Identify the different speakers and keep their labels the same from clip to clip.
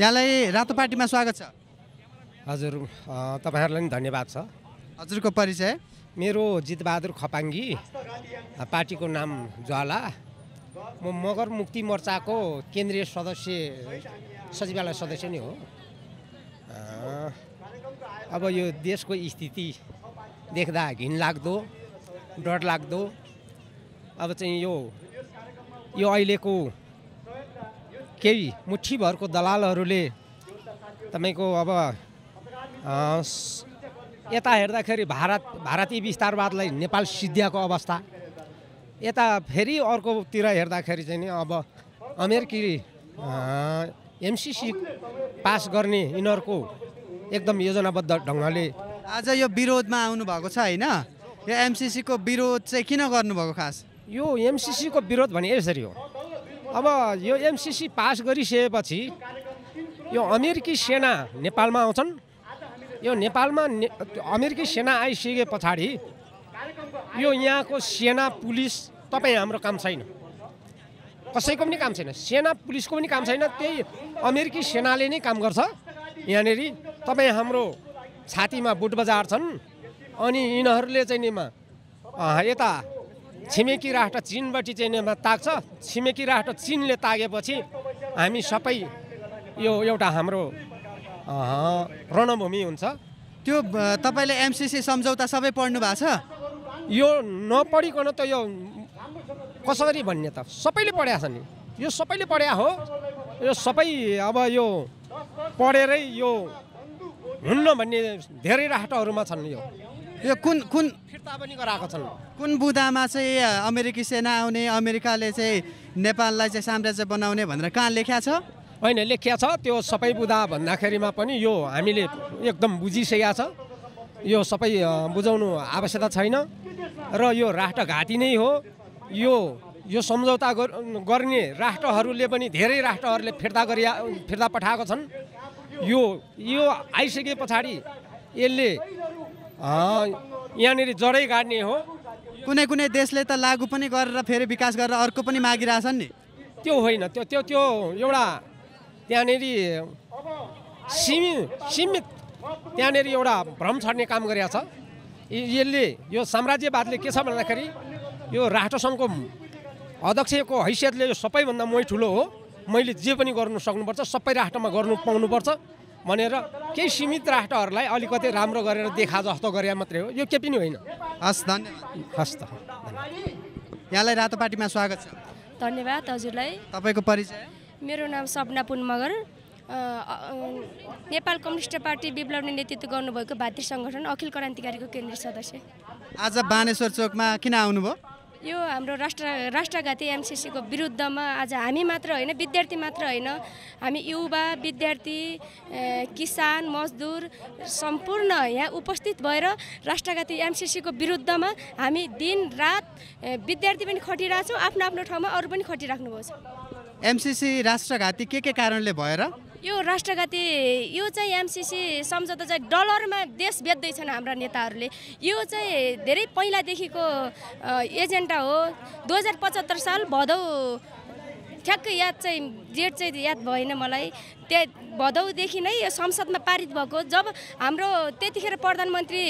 Speaker 1: यहाँलाई रातो पार्टीमा स्वागत छ।
Speaker 2: हजुर तपाईँहरूलाई पनि धन्यवाद छ।
Speaker 1: हजुरको परिचय?
Speaker 2: मेरो जितबहादुर खपाङ्गी पार्टीको नाम ज्वाला। म मगर मुक्ति मोर्चाको केन्द्रीय सदस्य सचिवालय सदस्य नै हो। अब यो देशको स्थिति देख्दा घिनलाग्दो डरलाग्दो। अब चाहिँ यो यो अहिलेको केही मुठीभरको दलालहरूले तपाईँको अब यता हेर्दाखेरि भारत भारतीय विस्तारवादलाई नेपाल सिद्धिएको अवस्था। यता फेरि अर्कोतिर हेर्दाखेरि चाहिँ नि अब अमेरिकी एमसिसी पास गर्ने यिनीहरूको एकदम योजनाबद्ध ढङ्गले
Speaker 1: आज यो विरोधमा आउनुभएको छ होइन? यो एमसिसीको विरोध चाहिँ किन गर्नुभएको खास?
Speaker 2: यो एमसिसीको विरोध भने यसरी हो। अब यो एमसिसी पास गरिसकेपछि यो अमेरिकी सेना नेपालमा आउँछन्। यो नेपालमा ने अमेरिकी सेना आइसके पछाडि यो यहाँको सेना पुलिस तपाईँ हाम्रो काम छैन। कसैको पनि काम छैन। सेना पुलिसको पनि काम छैन। त्यही अमेरिकी सेनाले नै काम गर्छ। यहाँनिर तपाईँ हाम्रो छातीमा बुट बजार छन् अनि यिनीहरूले चाहिँ अँ, यता छिमेकी राष्ट्र चिनबाट चाहिँ ताक्छ छिमेकी राष्ट्र चिनले तागेपछि हामी सबै यो एउटा हाम्रो रणभूमि हुन्छ।
Speaker 1: त्यो तपाईँले एमसिसी सम्झौता सबै पढ्नु भएको छ?
Speaker 2: यो नपढिकन त यो कसरी भन्ने त? सबैले पढ्या छ नि यो सबैले पढ्या हो। यो सबै अब यो पढेरै यो हुन्न भन्ने धेरै राष्ट्रहरूमा छन् यो।
Speaker 1: यो कुन कुन
Speaker 2: फिर्ता पनि गराएको छन्।
Speaker 1: कुन बुदामा चाहिँ अमेरिकी सेना आउने अमेरिकाले चाहिँ नेपाललाई चाहिँ साम्राज्य बनाउने भनेर कहाँ लेख्या छ?
Speaker 2: होइन लेखिया छ। त्यो सबै बुझा भन्दाखेरिमा पनि यो हामीले एकदम बुझिसकेका छ। यो सबै बुझाउनु आवश्यकता छैन र यो राष्ट्रघाती नै हो। यो यो सम्झौता गर- गर्ने राष्ट्रहरूले पनि धेरै राष्ट्रहरूले फिर्ता गरिया फिर्ता पठाएको छन्। यो यो आइसके पछाडि यसले यहाँनिर जडै गाड्ने हो।
Speaker 1: कुनै कुनै देशले त लागू पनि गरेर फेरि विकास गरेर अर्को पनि मागिरहेछन् नि।
Speaker 2: त्यो होइन त्यो त्यो त्यो एउटा त्यहाँनिर सीमित सीमित त्यहाँनिर एउटा भ्रम छर्ने काम गरेको छ य- यसले यो साम्राज्यवादले के छ भन्दाखेरि यो राष्ट्रसङ्घको अध्यक्षको हैसियतले यो सबैभन्दा मै ठुलो हो। मैले जे पनि गर्नु सक्नुपर्छ सबै राष्ट्रमा गर्नु पाउनुपर्छ। भनेर केही सीमित राष्ट्रहरूलाई अलिकति राम्रो गरेर देखा जस्तो गरे मात्रै हो। यो के पनि होइन।
Speaker 1: हस् धन्यवाद।
Speaker 2: हस् त।
Speaker 1: यहाँलाई रातो पार्टीमा स्वागत छ।
Speaker 3: धन्यवाद हजुरलाई।
Speaker 1: तपाईँको परिचय?
Speaker 3: मेरो नाम सपना पुन मगर नेपाल कम्युनिस्ट पार्टी विप्लवले नेतृत्व गर्नुभएको भातृ सङ्गठन अखिल क्रान्तिकारीको केन्द्रीय सदस्य।
Speaker 1: आज बानेश्वर चोकमा किन आउनुभयो?
Speaker 3: यो हाम्रो राष्ट्र राष्ट्रघाती एमसिसीको विरुद्धमा आज हामी मात्र होइन विद्यार्थी मात्र होइन हामी युवा विद्यार्थी किसान मजदुर सम्पूर्ण यहाँ उपस्थित भएर राष्ट्रघाती एमसिसीको विरुद्धमा हामी दिन रात विद्यार्थी पनि खटिरहेछौँ आफ्नो आफ्नो ठाउँमा अरू पनि खटिराख्नु भएको छ।
Speaker 1: एमसिसी राष्ट्रघाती के के कारणले भएर?
Speaker 3: यो राष्ट्रघाती यो चाहिँ एमसिसी सम्झौता चाहिँ डलरमा देश बेच्दैछन् हाम्रा नेताहरूले। यो चाहिँ धेरै पहिलादेखिको एजेन्डा हो। दुई हजार पचहत्तर साल भदौ ठ्याक्कै याद चाहिँ डेट चाहिँ याद भएन मलाई। त्यहाँ भदौदेखि नै यो संसदमा पारित भएको। जब हाम्रो त्यतिखेर प्रधानमन्त्री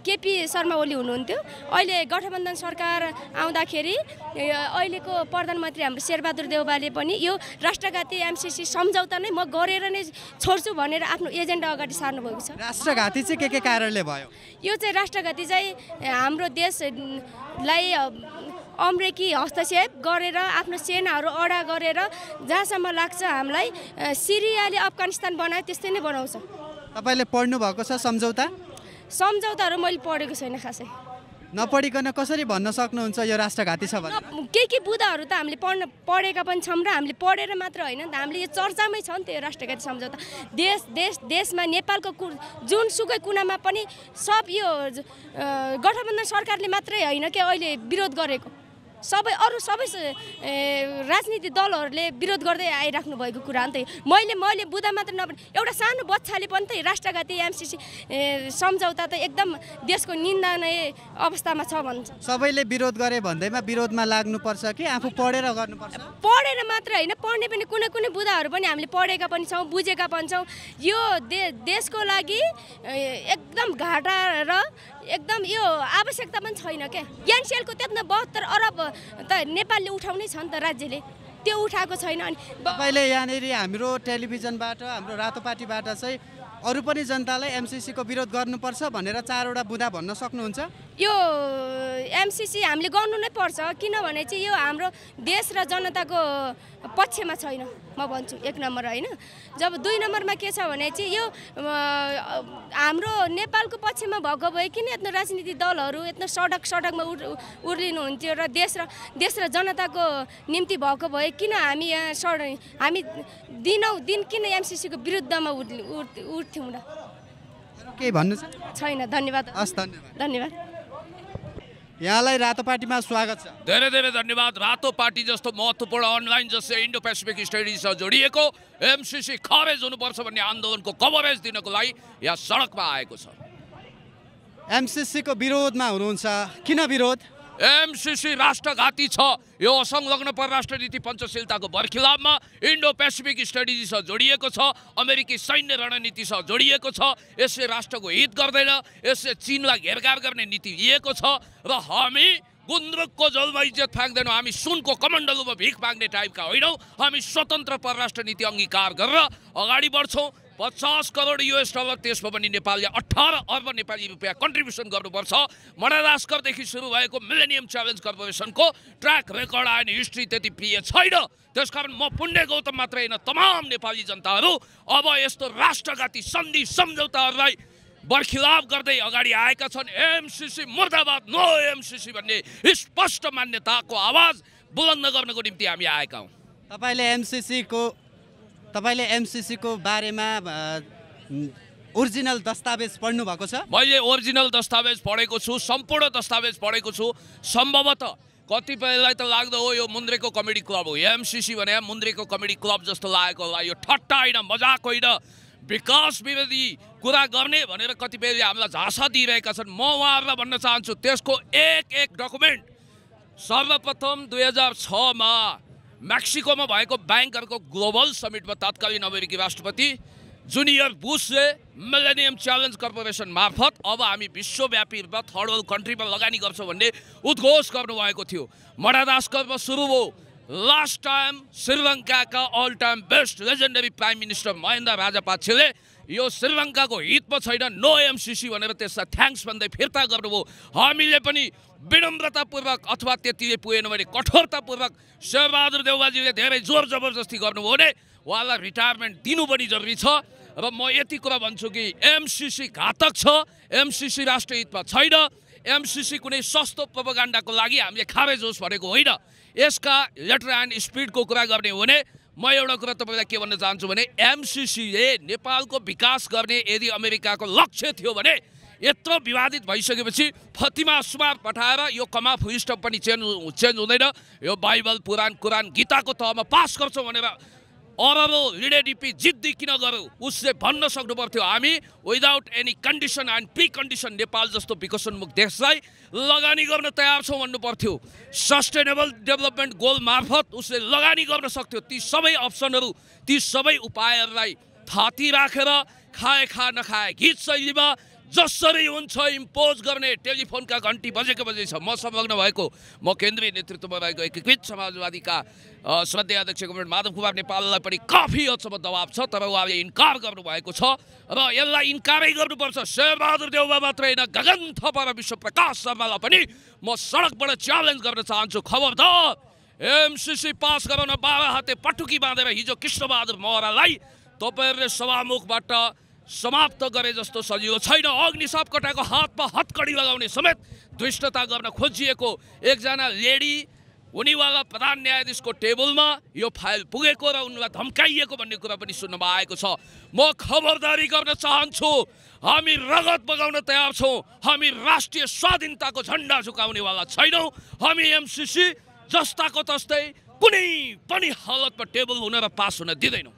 Speaker 3: केपी शर्मा ओली हुनुहुन्थ्यो अहिले गठबन्धन सरकार आउँदाखेरि अहिलेको प्रधानमन्त्री हाम्रो शेरबहादुर देउवाले पनि यो राष्ट्रघाती एमसिसी सम्झौता नै म गरेर नै छोड्छु भनेर आफ्नो एजेन्डा अगाडि सार्नुभएको छ।
Speaker 1: राष्ट्रघाती चाहिँ के के कारणले भयो?
Speaker 3: यो चाहिँ राष्ट्रघाती चाहिँ हाम्रो देशलाई अमेरिकी हस्तक्षेप गरेर आफ्नो सेनाहरू अडा गरेर जहाँसम्म लाग्छ हामीलाई सिरियाले अफगानिस्तान बनायो त्यस्तै नै बनाउँछ।
Speaker 1: तपाईँले पढ्नु भएको छ सम्झौता?
Speaker 3: सम्झौताहरू मैले पढेको छैन खासै।
Speaker 1: नपढिकन कसरी भन्न सक्नुहुन्छ यो राष्ट्रघाती छ भने
Speaker 3: के के बुदाहरू त हामीले पढ्न पढेका पनि छौँ र हामीले पढेर मात्र होइन नि त हामीले यो चर्चामै छ नि त यो राष्ट्रघाती सम्झौता। देश देश देशमा नेपालको कु जुनसुकै कुनामा पनि सब यो गठबन्धन सरकारले मात्रै होइन कि अहिले विरोध गरेको। सबै अरू सबै राजनीतिक दलहरूले विरोध गर्दै आइराख्नु भएको कुरा हो नि त। मैले मैले बुझ्दा मात्र नभने एउटा सानो बच्चाले पनि त राष्ट्रघाती एमसिसी सम्झौता त एकदम देशको निन्दनीय अवस्थामा छ भन्छ।
Speaker 1: सबैले विरोध गरे भन्दैमा विरोधमा लाग्नुपर्छ कि आफू पढेर गर्नुपर्छ?
Speaker 3: पढेर मात्र होइन पढ्ने पनि कुनै कुनै बुदाहरू पनि हामीले पढेका पनि छौँ बुझेका पनि छौँ। यो दे देशको लागि एकदम घाटा र एकदम यो आवश्यकता पनि छैन क्या। क्यान्सेलको त्यत्रो बहत्तर अरब त नेपालले उठाउनै छ नि त राज्यले। त्यो उठाएको छैन अनि
Speaker 1: तपाईँले यहाँनिर हाम्रो टेलिभिजनबाट हाम्रो रातो पार्टीबाट चाहिँ अरू पनि जनतालाई एमसिसीको विरोध गर्नुपर्छ भनेर चारवटा बुँदा भन्न सक्नुहुन्छ।
Speaker 3: यो एमसिसी हामीले गर्नु नै पर्छ किनभने चाहिँ यो हाम्रो देश र जनताको पक्षमा छैन। म भन्छु एक नम्बर होइन। जब दुई नम्बरमा के छ भने चाहिँ यो हाम्रो नेपालको पक्षमा भएको भए किन यत्रो राजनीतिक दलहरू यत्रो सडक सडकमा उड उर्लिनुहुन्थ्यो र देश र देश र जनताको निम्ति भएको भए किन हामी यहाँ सड हामी दिनौँ दिन किन एमसिसीको विरुद्धमा उठ उठ उठ्थ्यौँ र?
Speaker 1: केही भन्नु
Speaker 3: छैन धन्यवाद।
Speaker 1: हस् धन्यवाद।
Speaker 3: धन्यवाद।
Speaker 1: यहाँलाई रातो पार्टीमा स्वागत छ।
Speaker 4: धेरै धेरै धन्यवाद। रातो पार्टी जस्तो महत्त्वपूर्ण अनलाइन जस्तै इन्डो पेसिफिक स्टडिजसँग जोडिएको एमसिसी खारेज हुनुपर्छ भन्ने आन्दोलनको कभरेज दिनको लागि यहाँ सडकमा आएको छ।
Speaker 1: एमसिसीको विरोधमा हुनुहुन्छ। किन विरोध?
Speaker 4: एमसिसी राष्ट्रघाती छ। यो असंलग्न परराष्ट्र नीति पञ्चशीलताको बरखिलाफमा इन्डो पेसिफिक स्ट्रेटेजीसँग जोडिएको छ अमेरिकी सैन्य रणनीतिसँग जोडिएको छ यसले राष्ट्रको हित गर्दैन यसले चिनलाई घेरघार गर्ने नीति लिएको छ र हामी गुन्द्रुकको जलमा इज्जत फ्याँक्दैनौँ हामी सुनको कमण्डलुमा भिख माग्ने टाइपका होइनौँ हामी स्वतन्त्र परराष्ट्र नीति अङ्गीकार गरेर अगाडि बढ्छौँ। पचास करोड युएस डलर त्यसमा पनि नेपालले अठार अर्ब नेपाली रुपियाँ कन्ट्रिब्युसन गर्नुपर्छ। मडागास्करदेखि सुरु भएको मिलेनियम च्यालेन्ज कर्पोरेसनको ट्र्याक रेकर्ड आएन हिस्ट्री त्यति प्रिय छैन। त्यसकारण म पुण्य गौतम मात्रै होइन तमाम नेपाली जनताहरू अब यस्तो राष्ट्रघाती सन्धि सम्झौताहरूलाई बर्खिलाफ गर्दै अगाडि आएका छन्। एमसिसी मुर्दाबाद नो एमसिसी भन्ने स्पष्ट मान्यताको आवाज बुलन्द गर्नको निम्ति हामी आएका हौँ।
Speaker 1: तपाईँले एमसिसीको तपाईँले एमसिसीको बारेमा ओरिजिनल दस्तावेज पढ्नु भएको छ?
Speaker 4: मैले ओरिजिनल दस्तावेज पढेको छु सम्पूर्ण दस्तावेज पढेको छु। सम्भवतः कतिपयलाई त लाग्दो हो यो मुन्द्रेको कमेडी क्लब हो। एमसिसी भने मुन्द्रेको कमेडी क्लब जस्तो लागेको होला। यो ठट्टा होइन मजाक होइन। विकास विरोधी कुरा गर्ने भनेर कतिपयले हामीलाई झाँसा दिइरहेका छन्। म उहाँहरूलाई भन्न चाहन्छु त्यसको एक एक डकुमेन्ट सर्वप्रथम दुई हजार छमा मेक्सिकोमा भएको ब्याङ्कहरूको ग्लोबल समिटमा तत्कालीन अमेरिकी राष्ट्रपति जुनियर बुसले मिलेनियम च्यालेन्ज कर्पोरेसन मार्फत अब हामी विश्वव्यापी रूपमा थर्ड वर्ल्ड कन्ट्रीमा लगानी गर्छौँ भन्ने उद्घोष गर्नुभएको थियो। मडादास्करमा सुरु भयो last time श्रीलङ्काका all time best legendary prime minister Mahendra राजापाक्षेले यो श्रीलङ्काको हितमा छैन। नो एमसिसी भनेर त्यसलाई थ्याङ्क्स भन्दै फिर्ता गर्नुभयो। हामीले पनि विनम्रतापूर्वक अथवा त्यतिले पुगेन भने कठोरतापूर्वक शेरबहादुर देउबाजीले धेरै जोर जबरजस्ती गर्नुभयो भने उहाँलाई रिटायरमेन्ट दिनु पनि जरुरी छ। र म यति कुरा भन्छु कि एमसिसी घातक छ। एमसिसी राष्ट्रिय हितमा छैन। एमसिसी कुनै सस्तो प्रोपोगान्डाको लागि हामीले खारेज होस् भनेको होइन। यसका लेटर एन्ड स्पिडको कुरा गर्ने हो भने म एउटा कुरा तपाईँलाई के भन्न चाहन्छु भने एमसिसीले नेपालको विकास गर्ने यदि अमेरिकाको लक्ष्य थियो भने यत्रो विवादित भइसकेपछि फतिमा सुमार पठाएर यो कमा फुस्टप पनि चेन्ज चेन्ज हुँदैन। यो बाइबल पुराण कुरान गीताको तहमा पास गर्छौँ भनेर अरबौँ लिडेडिपी जिद्दी किन गरौँ उसले भन्न सक्नु पर्थ्यो हामी without any condition and precondition Nepal जस्तो विकसनमुख देशलाई लगानी गर्न तयार छौँ भन्नु पर्थ्यो सस्टेनेबल डेभलपमेन्ट गोल मार्फत उसले लगानी गर्न सक्थ्यो ती सबै अप्सनहरू ती सबै उपायहरूलाई थाती राखेर खाए खा नखाए गीत शैलीमा जसरी हुन्छ इम्पोज गर्ने। टेलिफोनका घन्टी बजेको बजे छ। म संलग्न भएको म केन्द्रीय नेतृत्वमा रहेको एकीकृत समाजवादीका श्रद्धेय अध्यक्ष कमरेड माधव कुमार नेपाललाई पनि काफी हदसम्म दबाब छ। तर उहाँले इन्कार गर्नुभएको छ र यसलाई इन्कारै गर्नुपर्छ। शेरबहादुर देउबा मात्रै होइन गगन थपा र विश्व प्रकाश शर्मालाई पनि म सडकबाट च्यालेन्ज गर्न चाहन्छु। खबरदार एमसिसी पास गराउन बाह्र हाते पटुकी बाँधेर हिजो कृष्णबहादुर महरालाई तपाईँहरूले सभामुखबाट समाप्त गरे जस्तो सजिलो छैन। अग्नि सापकोटाको हातमा हतकडी लगाउने समेत दुष्टता गर्न खोजिएको एकजना लेडी उनीवाला प्रधान न्यायाधीशको टेबलमा यो फाइल पुगेको र उनलाई धम्काइएको भन्ने कुरा पनि सुन्नमा आएको छ। म खबरदारी गर्न चाहन्छु। हामी रगत बगाउन तयार छौँ। हामी राष्ट्रिय स्वाधीनताको झन्डा झुकाउनेवाला छैनौँ। हामी एमसिसी जस्ताको तस्तै कुनै पनि हालतमा टेबल हुन र पास हुन दिँदैनौँ।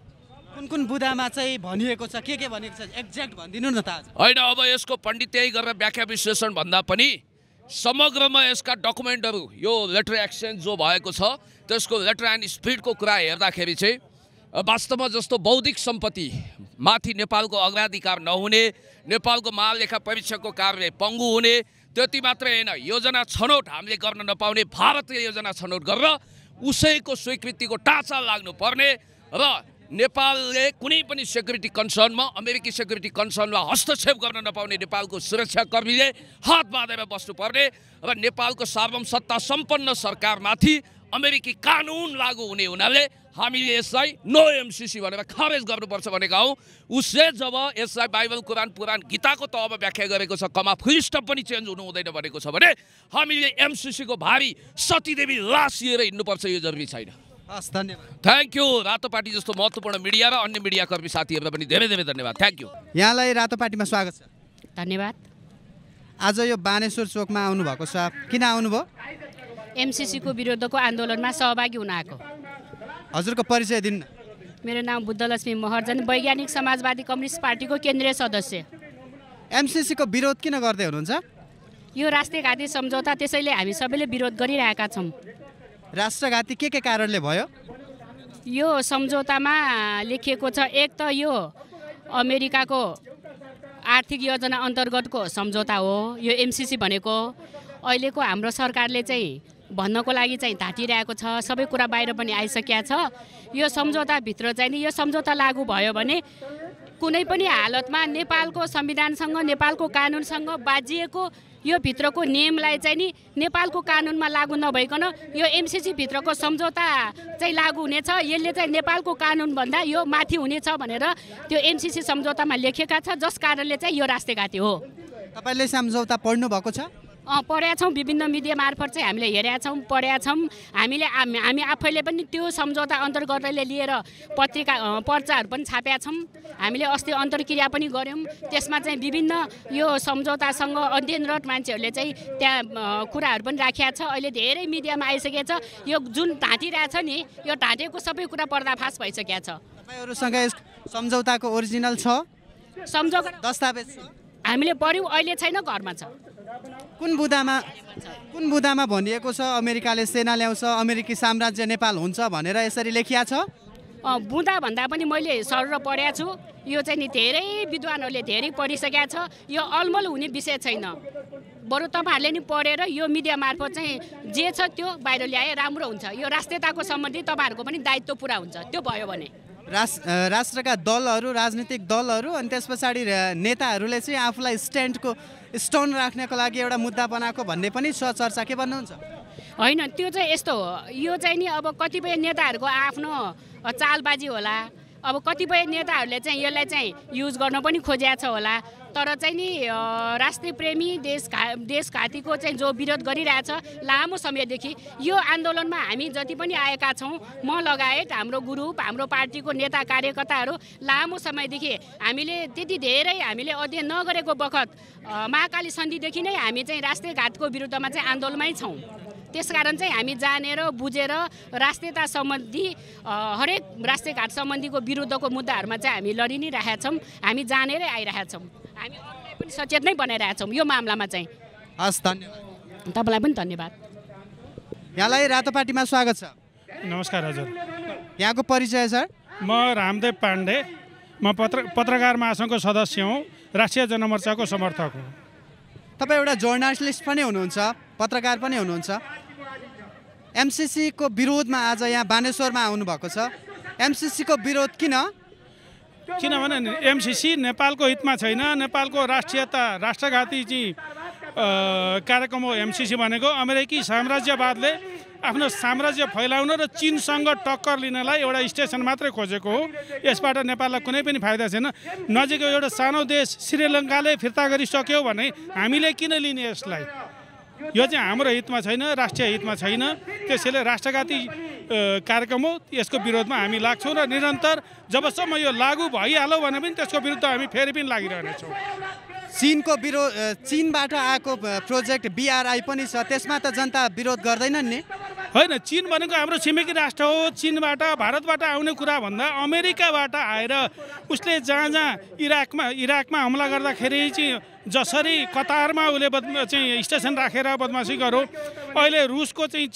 Speaker 1: कुन कुन बुदामा चाहिँ भनिएको छ? के के भनेको छ? एक्ज्याक्ट भनिदिनु न त
Speaker 4: होइन अब यसको पण्डित्याइ गरेर व्याख्या विश्लेषण भन्दा पनि समग्रमा यसका डकुमेन्टहरू यो लेटर एक्सचेन्ज जो भएको छ त्यसको लेटर एन्ड स्पिडको कुरा हेर्दाखेरि चाहिँ वास्तवमा जस्तो बौद्धिक सम्पत्ति माथि नेपालको अग्राधिकार नहुने नेपालको महालेखा परीक्षकको कार्य पङ्गु हुने त्यति मात्रै होइन। योजना छनौट हामीले गर्न नपाउने भारतीय योजना छनौट गरेर उसैको स्वीकृतिको टाँचा लाग्नुपर्ने र नेपालले कुनै पनि सेक्युरिटी कन्सर्नमा अमेरिकी सेक्युरिटी कन्सर्नमा हस्तक्षेप गर्न नपाउने नेपालको सुरक्षाकर्मीले हात बाँधेर बस्नुपर्ने र नेपालको सार्वम सत्ता सम्पन्न सरकारमाथि अमेरिकी कानुन लागू हुने हुनाले हामीले यसलाई नो एमसिसी भनेर खारेज गर्नुपर्छ भनेका हौँ। उसले जब यसलाई बाइबल कुरान पुराण गीताको तहमा व्याख्या गरेको छ कमा फुलिस्ट पनि चेन्ज हुनु हुँदैन भनेको छ भने हामीले एमसिसीको भारी सतीदेवी लास लिएर हिँड्नुपर्छ यो जरुरी छैन।
Speaker 1: हस् धन्यवाद।
Speaker 4: थ्याङ्क यू रातो पार्टी जस्तो महत्त्वपूर्ण मिडिया र अन्य मिडियाकर्मी साथीहरूलाई पनि धेरै धेरै धन्यवाद। थ्याङ्क यू
Speaker 1: यहाँलाई रातो पार्टीमा स्वागत छ।
Speaker 5: धन्यवाद।
Speaker 1: आज यो बानेश्वर चोकमा आउनुभएको छ। किन आउनुभयो?
Speaker 5: एमसिसीको विरुद्धको आन्दोलनमा सहभागी हुन आएको।
Speaker 1: हजुरको परिचय दिनु
Speaker 5: मेरो नाम बुद्धलक्ष्मी महर्जन वैज्ञानिक समाजवादी कम्युनिस्ट पार्टीको केन्द्रीय सदस्य।
Speaker 1: एमसिसीको विरोध किन गर्दै हुनुहुन्छ?
Speaker 5: यो राष्ट्रियघाती सम्झौता त्यसैले हामी सबैले विरोध गरिरहेका छौँ।
Speaker 1: राष्ट्रघाती के के कारणले भयो?
Speaker 5: यो सम्झौतामा लेखिएको छ एक त यो अमेरिकाको आर्थिक योजना अन्तर्गतको सम्झौता हो यो एमसिसी भनेको। अहिलेको हाम्रो सरकारले चाहिँ भन्नको लागि चाहिँ धाटिरहेको छ सबै कुरा बाहिर पनि आइसकेका छ। यो सम्झौताभित्र चाहिँ नि यो सम्झौता लागू भयो भने कुनै पनि हालतमा नेपालको संविधानसँग नेपालको कानुनसँग बाजिएको यो भित्रको नियमलाई चाहिँ नि नेपालको कानुनमा लागू नभइकन यो एमसिसी भित्रको सम्झौता चाहिँ लागू हुनेछ। यसले चाहिँ नेपालको कानुनभन्दा यो माथि हुनेछ भनेर त्यो एमसिसी सम्झौतामा लेखेका छ जस कारणले चाहिँ यो राष्ट्रघाती हो।
Speaker 1: तपाईँले सम्झौता पढ्नु भएको छ?
Speaker 5: पढेका छौँ विभिन्न मिडिया मार्फत चाहिँ हामीले हेरेका छौँ पढेका छौँ। हामीले हामी आफैले पनि त्यो सम्झौता अन्तर्गतले लिएर पत्रिका पर्चाहरू पनि छापेका छौँ। हामीले अस्ति अन्तर्क्रिया पनि गऱ्यौँ। त्यसमा चाहिँ विभिन्न यो सम्झौतासँग अध्ययनरत मान्छेहरूले चाहिँ त्यहाँ कुराहरू पनि राखिया छ। अहिले धेरै मिडियामा आइसकेको छ। यो जुन ढाँटिरहेछ नि यो ढाँटेको सबै कुरा पर्दाफास भइसकेको छ।
Speaker 1: तपाईँहरूसँग यस सम्झौताको ओरिजिनल छ?
Speaker 5: सम्झौता
Speaker 1: दस्तावेज
Speaker 5: हामीले पढ्यौँ अहिले छैन घरमा छ।
Speaker 1: कुन बुदामा कुन बुदामा भनिएको छ अमेरिकाले सेना ल्याउँछ अमेरिकी साम्राज्य नेपाल हुन्छ भनेर यसरी लेखिया छ?
Speaker 5: बुँदा भन्दा पनि मैले सर पढेको छु। यो चाहिँ नि धेरै विद्वानहरूले धेरै पढिसकेका छ। यो अलमल हुने विषय छैन। बरु तपाईँहरूले नि पढेर यो मिडिया मार्फत चाहिँ जे छ त्यो बाहिर ल्याए राम्रो हुन्छ। यो राष्ट्रियताको सम्बन्धी तपाईँहरूको पनि दायित्व पुरा हुन्छ। त्यो भयो भने।
Speaker 1: अ, राष्ट्रका दलहरू राजनीतिक दलहरू अनि त्यस पछाडि नेताहरूले चाहिँ आफूलाई स्ट्यान्डको स्टोन राख्नको लागि एउटा मुद्दा बनाएको भन्ने पनि छ चर्चा के भन्नुहुन्छ?
Speaker 5: होइन त्यो चाहिँ यस्तो हो। यो चाहिँ नि अब कतिपय नेताहरूको आफ्नो चालबाजी होला अब कतिपय नेताहरूले चाहिँ यसलाई चाहिँ युज गर्न पनि खोजिया छ होला। तर चाहिँ नि अ, राष्ट्रिय प्रेमी देश घा देशघातीको चाहिँ जो विरोध गरिरहेछ लामो समयदेखि यो आन्दोलनमा हामी जति पनि आएका छौँ म लगायत हाम्रो ग्रुप हाम्रो पार्टीको नेता कार्यकर्ताहरू लामो समयदेखि हामीले त्यति धेरै हामीले अध्ययन नगरेको बखत महाकाली सन्धिदेखि नै हामी चाहिँ राष्ट्रिय घाटको विरुद्धमा चाहिँ आन्दोलनमै छौँ। त्यसकारण चाहिँ हामी जानेर बुझेर राष्ट्रियता सम्बन्धी हरेक राष्ट्रिय घाट सम्बन्धीको विरुद्धको मुद्दाहरूमा चाहिँ हामी लडि नै रहेका छौँ। हामी जानेरै आइरहेका छौँ। हामी अरूलाई पनि सचेत नै बनाइरहेका छौँ। यो मामलामा चाहिँ।
Speaker 1: हस् धन्यवाद।
Speaker 5: तपाईँलाई पनि धन्यवाद।
Speaker 1: यहाँलाई रातो पार्टीमा स्वागत छ।
Speaker 6: नमस्कार हजुर।
Speaker 1: यहाँको परिचय सर?
Speaker 6: म रामदेव पाण्डे। म पत्र पत्रकार महासङ्घको सदस्य हुँ। राष्ट्रिय जनमोर्चाको समर्थक हुँ।
Speaker 1: तपाईँ एउटा जर्नलिस्ट पनि हुनुहुन्छ। पत्रकार पनि हुनुहुन्छ। एमसिसीको विरोधमा आज यहाँ बानेश्वरमा आउनुभएको छ। एमसिसीको विरोध किन?
Speaker 6: किनभने एमसिसी नेपालको हितमा छैन। नेपालको राष्ट्रियता राष्ट्रघाती चाहिँ कार्यक्रम हो एमसिसी भनेको। अमेरिकी साम्राज्यवादले आफ्नो साम्राज्य फैलाउन र चिनसँग टक्कर लिनलाई एउटा स्टेसन मात्रै खोजेको हो। यसबाट नेपाललाई कुनै पनि फाइदा छैन। नजिकको एउटा सानो देश श्रीलङ्काले फिर्ता गरिसक्यो भने हामीले किन लिने यसलाई? यो चाहिँ हाम्रो हितमा छैन राष्ट्रिय हितमा छैन। त्यसैले राष्ट्रघाती कार्यक्रम हो यसको विरोधमा हामी लाग्छौँ र निरन्तर जबसम्म यो लागू भइहाल्यो भने पनि त्यसको विरुद्ध हामी फेरि पनि लागिरहनेछौँ।
Speaker 1: चिनको विरोध चिनबाट आएको प्रोजेक्ट बिआरआई पनि छ त्यसमा त जनता विरोध गर्दैनन् नि?
Speaker 6: होइन चिन भनेको हाम्रो छिमेकी राष्ट्र हो। चिनबाट भारतबाट आउने कुरा भन्दा अमेरिकाबाट आएर उसले जहाँ जहाँ इराकमा इराकमा हमला गर्दाखेरि चाहिँ जसरी कतारमा उसले बद चाहिँ स्टेसन राखेर बदमासी गरो अहिले रुसको चाहिँ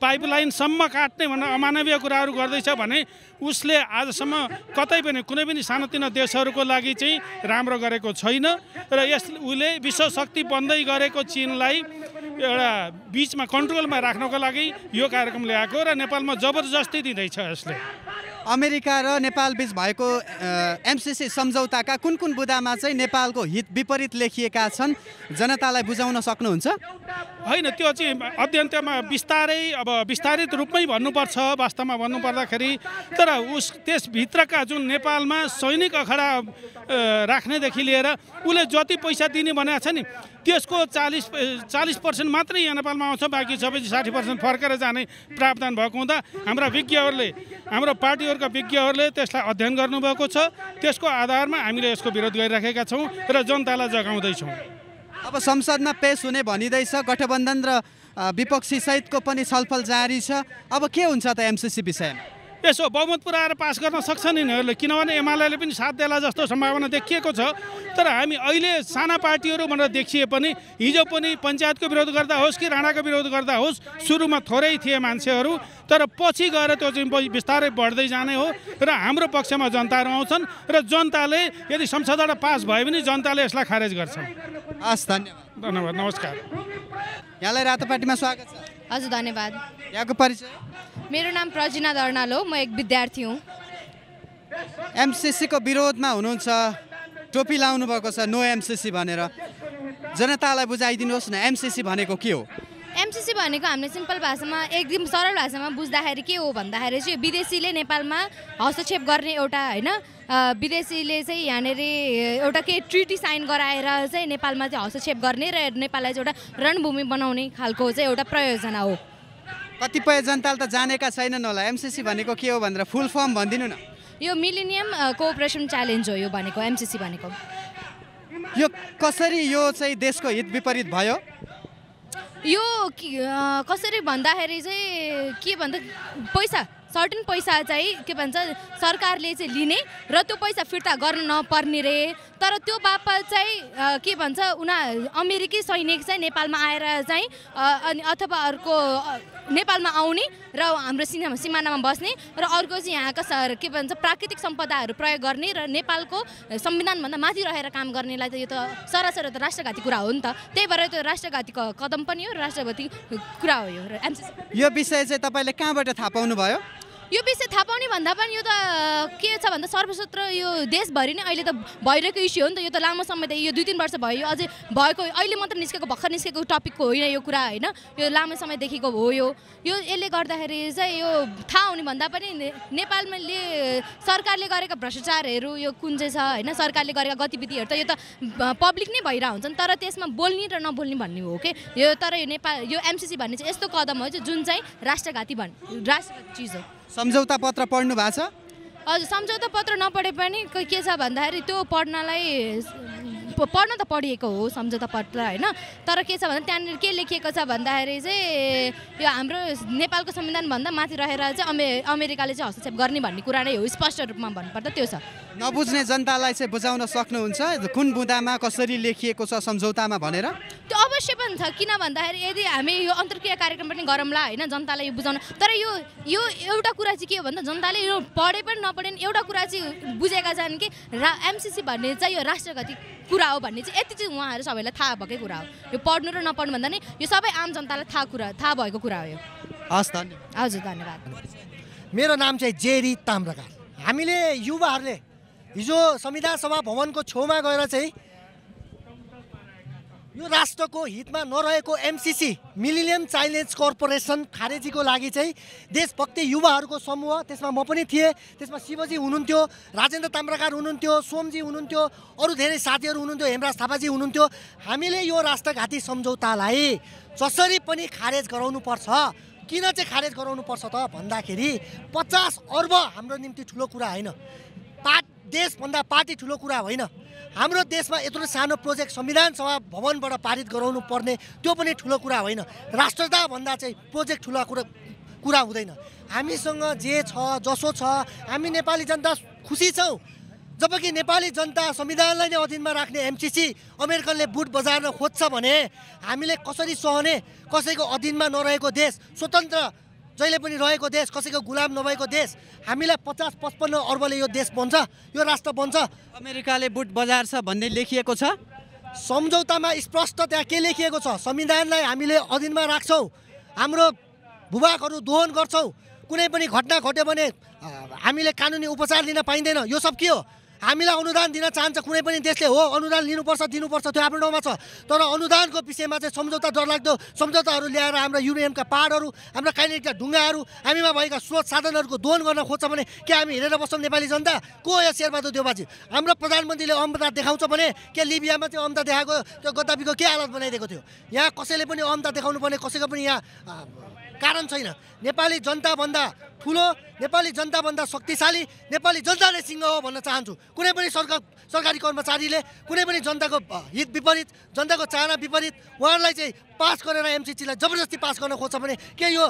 Speaker 6: पाइपलाइनसम्म काट्ने भनेर अमानवीय कुराहरू गर्दैछ भने उसले आजसम्म कतै पनि कुनै पनि सानोतिनो देशहरूको लागि चाहिँ राम्रो गरेको छैन। र यस उसले विश्वशक्ति बन्दै गरेको चिनलाई एउटा बिचमा कन्ट्रोलमा राख्नको लागि यो कार्यक्रम ल्याएको र नेपालमा जबरजस्ती दिँदैछ यसले।
Speaker 1: अमेरिका र नेपाल बिच भएको एमसिसी सम्झौताका कुन कुन बुदामा चाहिँ नेपालको हित विपरीत लेखिएका छन् जनतालाई बुझाउन सक्नुहुन्छ?
Speaker 6: होइन त्यो चाहिँ अध्ययनमा बिस्तारै अब विस्तारित रूपमै भन्नुपर्छ वास्तवमा भन्नुपर्दाखेरि तर उस त्यसभित्रका जुन नेपालमा सैनिक अखडा राख्नेदेखि लिएर उसले जति पैसा दिने भनेको छ नि त्यसको चालिस चालिस पर्सेन्ट मात्रै यहाँ नेपालमा आउँछ बाँकी सबै साठी पर्सेन्ट फर्केर जाने प्रावधान भएको हुँदा हाम्रा विज्ञहरूले हाम्रो पार्टीहरूका विज्ञहरूले त्यसलाई अध्ययन गर्नुभएको छ। त्यसको आधारमा हामीले यसको विरोध गरिराखेका छौँ र जनतालाई जगाउँदैछौँ।
Speaker 1: अब संसदमा पेश हुने भनिँदैछ गठबन्धन र विपक्षी सहितको पनि छलफल जारी छ। अब के हुन्छ त एमसिसी विषयमा?
Speaker 6: यसो बहुमत पुऱ्याएर पास गर्न सक्छन् यिनीहरूले किनभने एमाले पनि साथ देला जस्तो सम्भावना देखिएको छ। तर हामी अहिले साना पार्टीहरू भनेर देखिए पनि हिजो पनि पञ्चायतको विरोध गर्दा होस् कि राणाको विरोध गर्दा होस् सुरुमा थोरै थिए मान्छेहरू तर पछि गएर त्यो चाहिँ बिस्तारै बढ्दै जाने हो र हाम्रो पक्षमा जनताहरू आउँछन् र जनताले यदि संसदबाट पास भयो भने जनताले यसलाई खारेज गर्छन्।
Speaker 1: हस् धन्यवाद।
Speaker 6: धन्यवाद नमस्कार।
Speaker 1: यहाँलाई रातोपाटीमा स्वागत छ।
Speaker 7: हजुर धन्यवाद।
Speaker 1: यहाँको परिचय?
Speaker 7: मेरो नाम प्रजिना दर्नाल हो म एक विद्यार्थी हुँ।
Speaker 1: एमसिसीको विरोधमा हुनुहुन्छ टोपी लाउनु भएको छ नो एमसिसी भनेर। जनतालाई बुझाइदिनुहोस् न एमसिसी भनेको के हो?
Speaker 7: एमसिसी भनेको हामीले सिम्पल भाषामा एकदम सरल भाषामा बुझ्दाखेरि के हो भन्दाखेरि चाहिँ विदेशीले नेपालमा हस्तक्षेप गर्ने एउटा होइन विदेशीले चाहिँ यहाँनिर एउटा केही ट्रिटी साइन गराएर चाहिँ नेपालमा चाहिँ हस्तक्षेप गर्ने र नेपाललाई चाहिँ एउटा रणभूमि बनाउने खालको चाहिँ एउटा प्रयोजना हो।
Speaker 1: कतिपय जनताले त जानेका छैनन् होला। एमसिसी भनेको के हो भनेर फुल फर्म भनिदिनु न।
Speaker 7: यो मिलिनियम कोअपरेसन च्यालेन्ज हो यो भनेको एमसिसी भनेको।
Speaker 1: यो कसरी यो चाहिँ देशको हित विपरीत भयो?
Speaker 7: यो कसरी भन्दाखेरि चाहिँ के भन्दा पैसा सर्टेन पैसा चाहिँ के भन्छ सरकारले चाहिँ लिने र त्यो पैसा फिर्ता गर्न नपर्ने रे। तर त्यो बापत चाहिँ के भन्छ उना अमेरिकी सैनिक चाहिँ नेपालमा आएर चाहिँ अनि अथवा अर्को नेपालमा आउने र हाम्रो सिमाना सिमानामा बस्ने र अर्को चाहिँ यहाँका के भन्छ प्राकृतिक सम्पदाहरू प्रयोग गर्ने र नेपालको संविधानभन्दा माथि रहेर काम गर्नेलाई त यो त सरासर त राष्ट्रघाती कुरा हो नि त। त्यही भएर त्यो राष्ट्रघाती क- कदम पनि हो र राष्ट्रपति कुरा हो यो।
Speaker 1: यो विषय चाहिँ तपाईँले कहाँबाट थाहा पाउनु भयो
Speaker 7: यो विषय थाहा पाउने भन्दा पनि यो त के छ भन्दा सर्वत्र यो देशभरि नै अहिले त भइरहेको इस्यु हो नि त। यो त लामो समय त यो दुई तिन वर्ष भयो अझै भएको अहिले मात्र निस्केको भर्खर निस्केको टपिकको होइन यो कुरा होइन। यो लामो समयदेखिको हो यो। यो यसले गर्दाखेरि चाहिँ यो थाहा हुने भन्दा पनि नेपालमा ले सरकारले गरेका भ्रष्टाचारहरू यो कुन चाहिँ छ होइन सरकारले गरेका गतिविधिहरू त यो त पब्लिक नै भइरहेको हुन्छ तर त्यसमा बोल्ने र नबोल्ने भन्ने हो कि यो तर यो नेपाल यो एमसिसी भन्ने चाहिँ यस्तो कदम हो जुन चाहिँ राष्ट्रघाती भन् राष्ट्रघाती चिज हो।
Speaker 1: सम्झौता पत्र पढ्नु भएको छ?
Speaker 7: हजुर सम्झौता पत्र नपढे पनि क- छ भन्दाखेरि त्यो पढ्नलाई पढ्न त पढिएको हो सम्झौता पत्र होइन? तर के छ भन्दा त्यहाँनिर के लेखिएको छ भन्दाखेरि चाहिँ यो हाम्रो नेपालको संविधानभन्दा माथि रहेर चाहिँ अमे अमेरिकाले चाहिँ हस्तक्षेप गर्ने भन्ने कुरा नै हो स्पष्ट रूपमा भन्नुपर्दा त्यो छ।
Speaker 1: नबुझ्ने जनतालाई चाहिँ बुझाउन सक्नुहुन्छ कुन बुँदामा कसरी लेखिएको छ सम्झौतामा भनेर?
Speaker 7: त्यो अवश्य पनि छ किन भन्दाखेरि यदि हामी यो अन्तर्क्रिया कार्यक्रम पनि गरौँला होइन? जनतालाई यो बुझाउन तर यो यो एउटा कुरा चाहिँ के हो भन्दा जनताले यो पढे पनि नपढे पनि एउटा कुरा चाहिँ बुझेका छन् कि रा एमसिसी भन्ने चाहिँ यो राष्ट्रघाती कुरा हो भन्ने चाहिँ यति चाहिँ उहाँहरू सबैलाई थाहा भएकै कुरा हो। यो पढ्नु र नपढ्नु भन्दा नि यो सबै आम जनतालाई थाहा कुरा थाहा भएको कुरा हो यो।
Speaker 1: हस् धन्यवाद
Speaker 7: हजुर धन्यवाद।
Speaker 8: मेरो नाम चाहिँ जेरी ताम्रकार। हामीले युवाहरूले हिजो संविधान सभा भवनको छेउमा गएर चाहिँ यो राष्ट्रको हितमा नरहेको एमसिसी मिलिनियम चाइल्ड कर्पोरेसन खारेजीको लागि चाहिँ देशभक्ति युवाहरूको समूह त्यसमा म पनि थिएँ त्यसमा शिवजी हुनुहुन्थ्यो राजेन्द्र ताम्राकार हुनुहुन्थ्यो सोमजी हुनुहुन्थ्यो अरू धेरै साथीहरू हुनुहुन्थ्यो हेमराज थापाजी हुनुहुन्थ्यो। हामीले यो राष्ट्रघाती सम्झौतालाई जसरी पनि खारेज गराउनुपर्छ किन चाहिँ खारेज गराउनुपर्छ त भन्दाखेरि पचास अर्ब हाम्रो निम्ति ठुलो कुरा होइन। देशभन्दा पार्टी ठुलो कुरा होइन। हाम्रो देशमा यत्रो सानो प्रोजेक्ट संविधान सभा भवनबाट पारित गराउनु पर्ने त्यो पनि ठुलो कुरा होइन। राष्ट्रताभन्दा चाहिँ प्रोजेक्ट ठुलो कुरा कुरा हुँदैन। हामीसँग जे छ जसो छ हामी नेपाली जनता खुसी छौँ। जबकि नेपाली जनता संविधानलाई नै अधीनमा राख्ने एमसिसी अमेरिकनले बुट बजार्न खोज्छ भने हामीले कसरी सहने कसैको अधीनमा नरहेको देश स्वतन्त्र जहिले पनि रहेको देश कसैको गुलाम नभएको देश हामीलाई पचास पचपन्न अर्बले यो देश बन्छ यो राष्ट्र बन्छ।
Speaker 1: अमेरिकाले बुट बजार छ भन्ने लेखिएको छ?
Speaker 8: सम्झौतामा स्पष्ट त्यहाँ के लेखिएको छ? संविधानलाई हामीले अधीनमा राख्छौँ। हाम्रो भूभागहरू दोहन गर्छौँ। कुनै पनि घटना घट्यो भने हामीले कानुनी उपचार लिन पाइँदैन। यो सब के हो? हामीलाई अनुदान दिन चाहन्छ कुनै पनि देशले हो अनुदान लिनुपर्छ दिनुपर्छ त्यो आफ्नो ठाउँमा छ। तर अनुदानको विषयमा चाहिँ सम्झौता डरलाग्दो सम्झौताहरू ल्याएर हाम्रा युरेनियमका पाहाडहरू हाम्रा काइनेटका ढुङ्गाहरू हामीमा भएका स्रोत साधनहरूको दोहन गर्न खोज्छ भने के हामी हेरेर बस्छौँ नेपाली जनता? को यो शेरबहादुर देवबाजी हाम्रो प्रधानमन्त्रीले अहमता देखाउँछ भने के लिबियामा चाहिँ अहमता देखाएको त्यो गद्दाफीको के हालत बनाइदिएको थियो? यहाँ कसैले पनि अहमता देखाउनु पर्ने कसैको पनि यहाँ कारण छैन। नेपाली जनताभन्दा ठुलो नेपाली जनताभन्दा शक्तिशाली नेपाली जनता नै सिंह हो भन्न चाहन्छु। कुनै पनि सरकार सरकारी कर्मचारीले कुनै पनि जनताको हित विपरीत जनताको चाहना विपरीत उहाँहरूलाई चाहिँ पास गरेर एमसिसीलाई जबरजस्ती पास गर्न खोज्छ भने के यो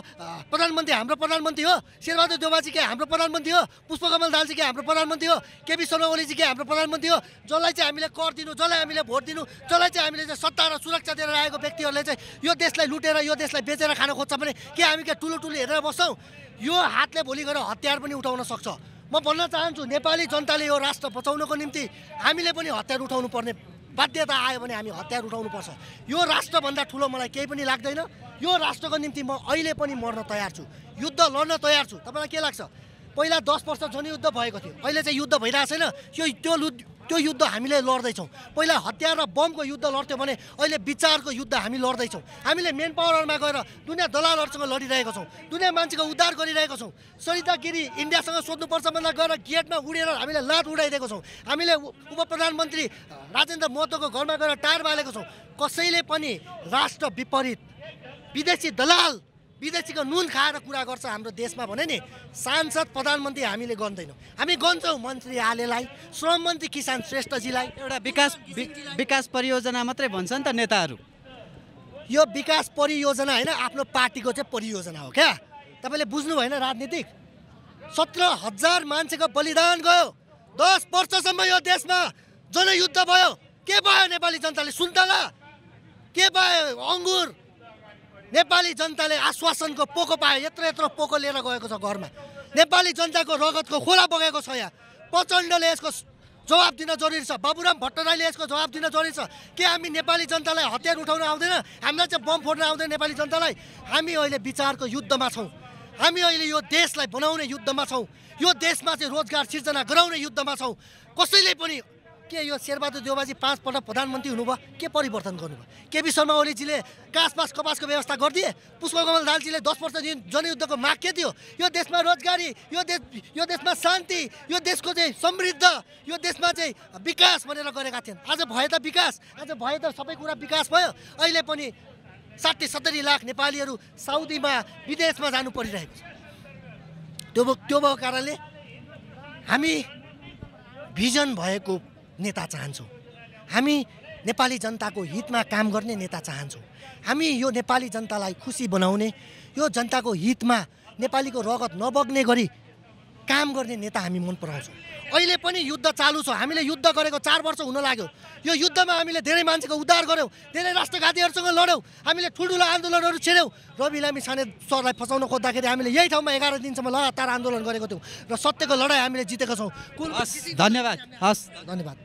Speaker 8: प्रधानमन्त्री हाम्रो प्रधानमन्त्री हो? शेरबहादुर देवाजी के हाम्रो प्रधानमन्त्री हो? पुष्पकमल दालजी के हाम्रो प्रधानमन्त्री हो? केपी शर्मा ओलीजी के हाम्रो प्रधानमन्त्री हो? जसलाई चाहिँ हामीले कर दिनु जसलाई हामीले भोट दिनु जसलाई चाहिँ हामीले चाहिँ सत्ता र सुरक्षा दिएर आएको व्यक्तिहरूले चाहिँ यो देशलाई लुटेर यो देशलाई बेचेर खान खोज्छ भने के हामी के ठुलो ठुलो हेरेर बस्छौँ? यो हातले भोलि गएर हतियार पनि उठाउन सक्छ। म भन्न चाहन्छु नेपाली जनताले यो राष्ट्र बचाउनको निम्ति हामीले पनि हतियार उठाउनु पर्ने बाध्यता आयो भने हामी हतियार उठाउनुपर्छ यो राष्ट्रभन्दा ठुलो मलाई केही पनि लाग्दैन। यो राष्ट्रको निम्ति म अहिले पनि मर्न तयार छु। युद्ध लड्न तयार छु। तपाईँलाई के लाग्छ? पहिला दस वर्ष जनयुद्ध भएको थियो। अहिले चाहिँ युद्ध भइरहेको छैन। यो त्यो त्यो युद्ध हामीले लड्दैछौँ। पहिला हतियार र बमको युद्ध लड्थ्यो भने अहिले विचारको युद्ध हामी लड्दैछौँ। हामीले मेन पावरमा गएर दुनियाँ दलालहरूसँग लडिरहेको छौँ। दुनियाँ मान्छेको उद्धार गरिरहेको छौँ। सरिता गिरी इन्डियासँग सोध्नुपर्छ भन्दा गएर गेटमा उडेर हामीले लात उडाइदिएको छौँ। हामीले उप प्रधानमन्त्री राजेन्द्र महतोको घरमा गएर टार बालेको छौँ। कसैले पनि राष्ट्र विपरीत विदेशी दलाल विदेशीको नुन खाएर कुरा गर्छ हाम्रो देशमा भने नि सांसद प्रधानमन्त्री हामीले गन्दैनौँ। हामी गन्छौँ मन्त्री आलेलाई श्रम मन्त्री किसान श्रेष्ठजीलाई।
Speaker 1: एउटा विकास विकास परियोजना मात्रै भन्छ नि त नेताहरू।
Speaker 8: यो विकास परियोजना होइन आफ्नो पार्टीको चाहिँ परियोजना हो क्या? तपाईँले बुझ्नु भएन राजनीतिक? सत्र हजार मान्छेको बलिदान गयो। दस वर्षसम्म यो देशमा जनयुद्ध भयो। के भयो नेपाली जनताले? सुन्तला। के भयो? अङ्गुर। नेपाली जनताले आश्वासनको पोको पायो। यत्रो यत्रो पोको लिएर गएको छ घरमा। नेपाली जनताको रगतको खोला बगेको छ यहाँ। प्रचण्डले यसको जवाब दिन जरुरी छ। बाबुराम भट्टराईले यसको जवाब दिन जरुरी छ। के हामी नेपाली जनतालाई हतियार उठाउन आउँदैन? हामीलाई चाहिँ बम फोड्न आउँदैन नेपाली जनतालाई। हामी अहिले विचारको युद्धमा छौँ। हामी अहिले यो देशलाई बनाउने युद्धमा छौँ। यो देशमा चाहिँ रोजगार सिर्जना गराउने युद्धमा छौँ। कसैले पनि के यो शेरबहादुर देवबाजी पाँचपल्ट प्रधानमन्त्री हुनुभयो? के परिवर्तन गर्नुभयो? केपी शर्मा ओलीजीले काँसपास कपासको व्यवस्था गरिदिए पुष्पकमल दालजीले दस वर्षदेखि जनयुद्धको माग के थियो? यो देशमा रोजगारी यो देश यो देशमा शान्ति यो देशको चाहिँ समृद्ध यो देशमा चाहिँ विकास भनेर गरेका थिएन। आज भयो त विकास आज भयो त सबै कुरा विकास भयो। अहिले पनि साठी सत्तरी लाख नेपालीहरू साउदीमा विदेशमा जानु परिरहेको छ। त्यो त्यो भएको कारणले हामी भिजन भएको नेता चाहन्छौँ। हामी नेपाली जनताको हितमा काम गर्ने नेता चाहन्छौँ। हामी यो नेपाली जनतालाई खुसी बनाउने यो जनताको हितमा नेपालीको रगत नबग्ने गरी काम गर्ने नेता हामी मन पराउँछौँ। अहिले पनि युद्ध चालु छ। हामीले युद्ध गरेको चार वर्ष हुन लाग्यो। यो युद्धमा हामीले धेरै मान्छेको उद्धार गऱ्यौँ धेरै राष्ट्रघातीहरूसँग लड्यौँ हामीले ठुल्ठुलो आन्दोलनहरू छेड्यौँ रवि लामी छाने सरलाई फसाउन खोज्दाखेरि हामीले यही ठाउँमा एघार दिनसम्म लगातार आन्दोलन गरेको थियौँ र सत्यको लडाइँ हामीले जितेका छौँ। कुल
Speaker 1: हस् धन्यवाद। हस्।
Speaker 8: धन्यवाद।